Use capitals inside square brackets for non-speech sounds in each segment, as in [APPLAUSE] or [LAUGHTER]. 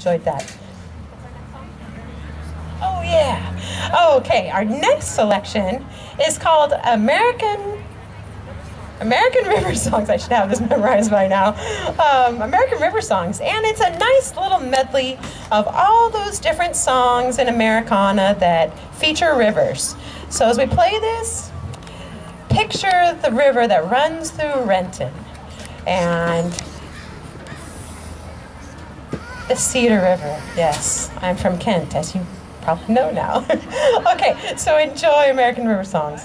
enjoyed that. Oh yeah. Oh, okay. Our next selection is called American American River [LAUGHS] Songs. I should have this [LAUGHS] memorized by now. Um, American River Songs, and it's a nice little medley of all those different songs in Americana that feature rivers. So as we play this, picture the river that runs through Renton, and the Cedar River. Yes, I'm from Kent, as you probably know now. [LAUGHS] okay, so enjoy American River songs.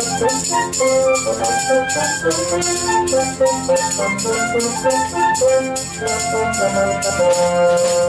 Thank you.